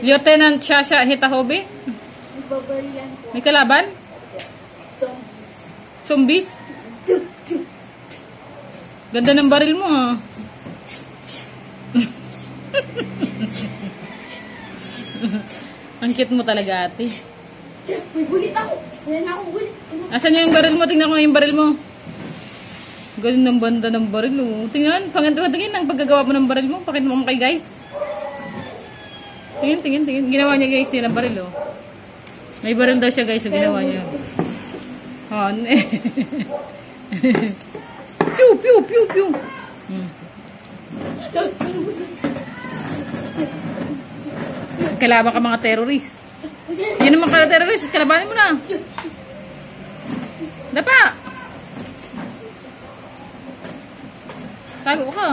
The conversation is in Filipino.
Lieutenant Shasha Hitahobi? Nagbabarilan ko. May kalaban? Zombies. Zombies? Ganda ng baril mo ah. Ang cute mo talaga ate. May bulit ako. Wala na akong bulit. Ano? Asan yung baril mo? Tingnan ko nga yung baril mo. Galing ng banda ng baril oh. Tingnan, pangalan tingin ang paggagawa mo ng baril mo. Pakita mo kay guys. Tingin, tingin, tingin. Ginawa niya guys yan ang baril oh. May baril daw siya guys, so ginawa niya. Oh, pew, pew, pew, pew. Hmm. Kalaban ka mga terrorist. Yan naman ka terrorist, kalabanin mo na. Dapa! Tago ka.